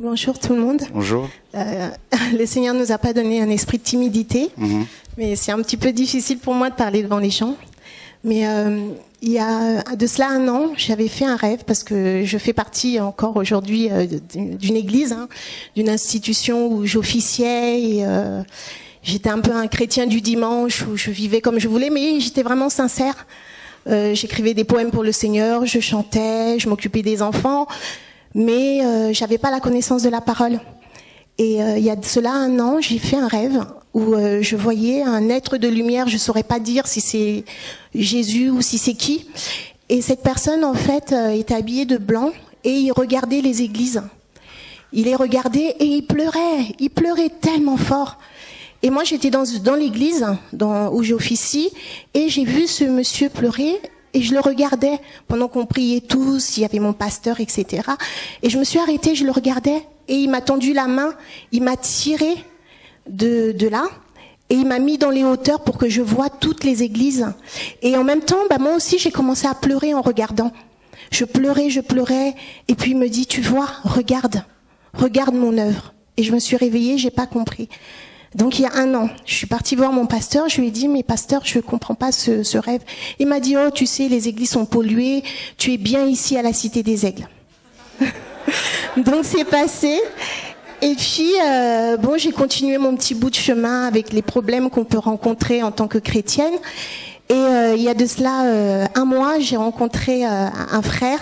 bonjour tout le monde. Bonjour. Euh, le Seigneur nous a pas donné un esprit de timidité, Mhm. mais c'est un petit peu difficile pour moi de parler devant les gens. Mais euh, il y a de cela un an, j'avais fait un rêve parce que je fais partie encore aujourd'hui euh, d'une église, hein, d'une institution où j'officiais et euh, j'étais un peu un chrétien du dimanche où je vivais comme je voulais, mais j'étais vraiment sincère. Euh, J'écrivais des poèmes pour le Seigneur, je chantais, je m'occupais des enfants, mais euh, j'avais pas la connaissance de la parole. Et euh, il y a de cela un an, j'ai fait un rêve où euh, je voyais un être de lumière, je saurais pas dire si c'est Jésus ou si c'est qui. Et cette personne, en fait, euh, était habillée de blanc et il regardait les églises. Il les regardait et il pleurait. Il pleurait tellement fort. Et moi, j'étais dans, dans l'église dans, où j'officie et j'ai vu ce monsieur pleurer et je le regardais pendant qu'on priait tous, il y avait mon pasteur, etc. Et je me suis arrêtée, je le regardais et il m'a tendu la main, il m'a tiré de, de là et il m'a mis dans les hauteurs pour que je voie toutes les églises. Et en même temps, bah, moi aussi, j'ai commencé à pleurer en regardant. Je pleurais, je pleurais et puis il me dit, tu vois, regarde, regarde mon œuvre. Et je me suis réveillée, j'ai pas compris. Donc il y a un an, je suis partie voir mon pasteur, je lui ai dit mais pasteur, je comprends pas ce, rêve. Il m'a dit oh tu sais les églises sont polluées, tu es bien ici à la cité des aigles. Donc c'est passé. Et puis euh, bon j'ai continué mon petit bout de chemin avec les problèmes qu'on peut rencontrer en tant que chrétienne. Et euh, il y a de cela euh, un mois, j'ai rencontré un frère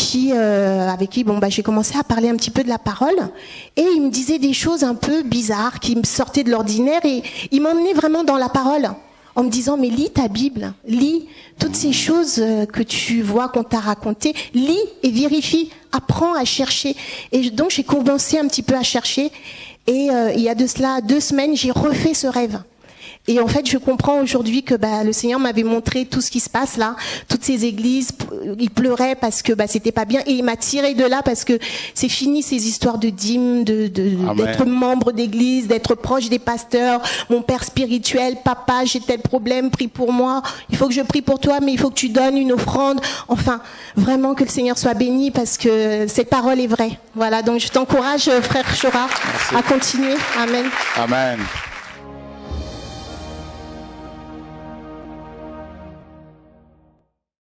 qui, euh, avec qui bon bah j'ai commencé à parler un petit peu de la parole et il me disait des choses un peu bizarres qui me sortaient de l'ordinaire et il m'emmenait vraiment dans la parole en me disant mais lis ta Bible, lis toutes ces choses euh, que tu vois qu'on t'a racontées, lis et vérifie, apprends à chercher. Et donc j'ai commencé un petit peu à chercher et euh, il y a de cela deux semaines j'ai refait ce rêve. Et en fait, je comprends aujourd'hui que bah, le Seigneur m'avait montré tout ce qui se passe là, toutes ces églises. p- Il pleurait parce que bah, c'était pas bien, et il m'a tiré de là parce que c'est fini ces histoires de dîmes, de d'être membre d'église, d'être proche des pasteurs. Mon père spirituel, papa, j'ai tel problème, prie pour moi. Il faut que je prie pour toi, mais il faut que tu donnes une offrande. Enfin, vraiment que le Seigneur soit béni parce que cette parole est vraie. Voilà. Donc je t'encourage, frère Chora, à continuer. Amen. Amen.